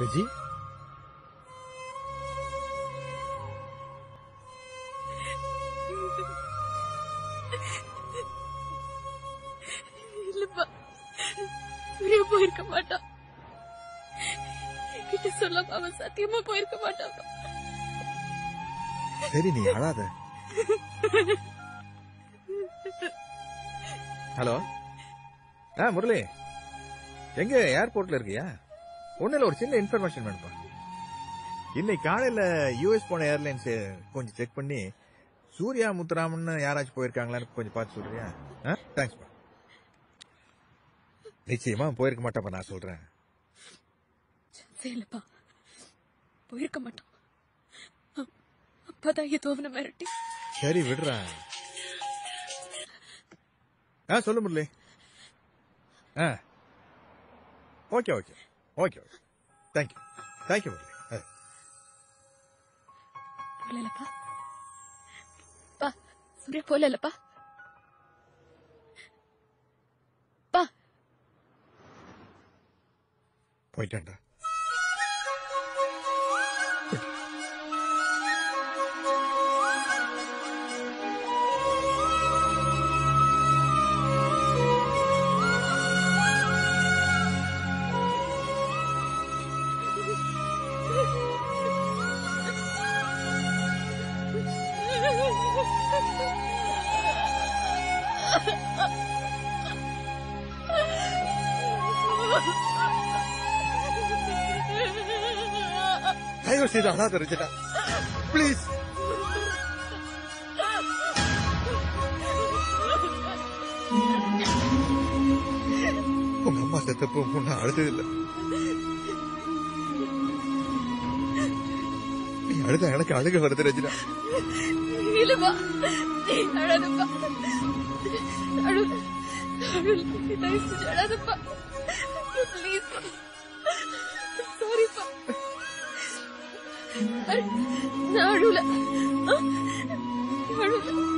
விஜி இல்லப்பா. சூர்யா போயிருக்க மாட்டான். என்கிட்ட சொல்லாம அவன் சத்தியமா போயிருக்க மாட்டான். சரி நீ அழாத. ஹலோ ஆ முரளி. எங்க ஏர்போர்ட்ல இருக்கியா? ஒண்ணுல ஒரு சின்ன இன்ஃபர்மேஷன் வேணுப்பா இன்னைக்கு காலையில யூஎஸ் போன ஏர்லைன்ஸ் கொஞ்சம் செக் பண்ணி சூர்யா முத்துராமன் யாராச்சும் போயிருக்காங்களான்னு கொஞ்சம் பார்த்து சொல்றியா? தேங்க்ஸ்ப்பா நிச்சயமா போயிருக்க மாட்டேன்ப்பா நான் சொல்றேன். இல்லப்பா. போயிருக்க மாட்டான். அ- அப்பதான் ஏதோ மிரட்டி. சரி விடுறா. ஆ சொல்லு முரளி. ஆ. Okay okay. Okay okay thank you thank you Murali ஆ. போலப்பா பா சூர்யா போலப்பா பா போயிட்டேன்டா தயவு செய்து அழாத ரஜினா ப்ளீஸ் உங்க அம்மா செத்தப்போ உன்னை அழுதது இல்லை அழுத எனக்கு அழுக வருது ரஜினா இல்லப்பா அழாதப்பா அழுல தயவு செஞ்சு அழாதப்பா ப்ளீஸ் சாரிப்பா நான் அழுல அழுல